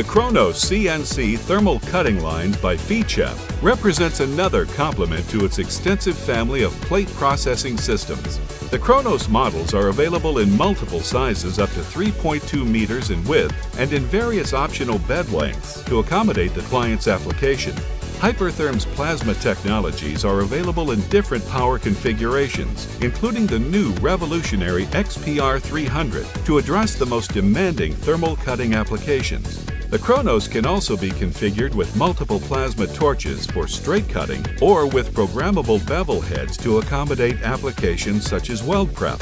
The Kronos CNC thermal cutting lines by FICEP represents another complement to its extensive family of plate processing systems. The Kronos models are available in multiple sizes up to 3.2 meters in width and in various optional bed lengths to accommodate the client's application. Hypertherm's plasma technologies are available in different power configurations, including the new revolutionary XPR 300 to address the most demanding thermal cutting applications. The Kronos can also be configured with multiple plasma torches for straight cutting or with programmable bevel heads to accommodate applications such as weld prep.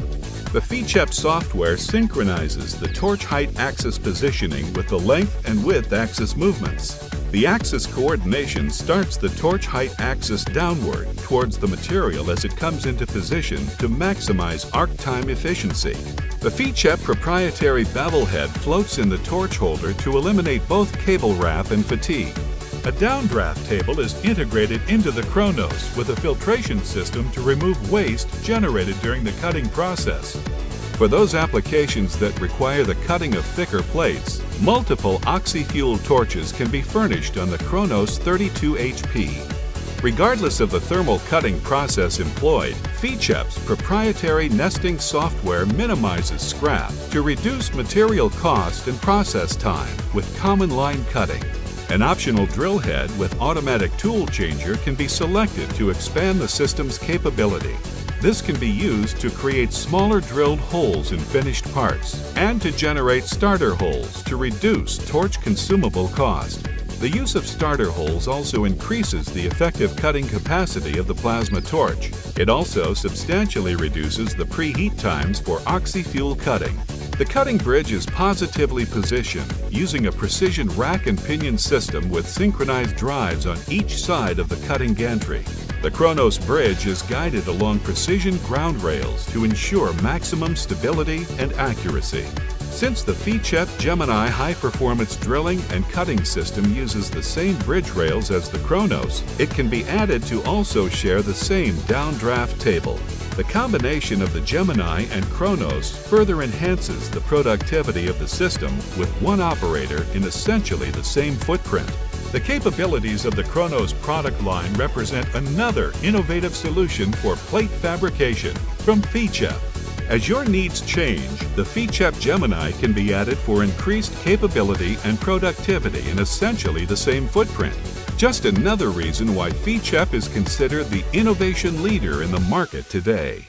The FICEP software synchronizes the torch height axis positioning with the length and width axis movements. The axis coordination starts the torch height axis downward towards the material as it comes into position to maximize arc time efficiency. The FICEP proprietary bevel head floats in the torch holder to eliminate both cable wrap and fatigue. A downdraft table is integrated into the Kronos with a filtration system to remove waste generated during the cutting process. For those applications that require the cutting of thicker plates, multiple oxy-fuel torches can be furnished on the Kronos 32 HP. Regardless of the thermal cutting process employed, FICEP's proprietary nesting software minimizes scrap to reduce material cost and process time with common line cutting. An optional drill head with automatic tool changer can be selected to expand the system's capability. This can be used to create smaller drilled holes in finished parts and to generate starter holes to reduce torch consumable cost. The use of starter holes also increases the effective cutting capacity of the plasma torch. It also substantially reduces the preheat times for oxy-fuel cutting. The cutting bridge is positively positioned using a precision rack and pinion system with synchronized drives on each side of the cutting gantry. The Kronos bridge is guided along precision ground rails to ensure maximum stability and accuracy. Since the FICEP Gemini high-performance drilling and cutting system uses the same bridge rails as the Kronos, it can be added to also share the same downdraft table. The combination of the Gemini and Kronos further enhances the productivity of the system with one operator in essentially the same footprint. The capabilities of the Kronos product line represent another innovative solution for plate fabrication from FICEP. As your needs change, the FICEP Gemini can be added for increased capability and productivity in essentially the same footprint. Just another reason why FICEP is considered the innovation leader in the market today.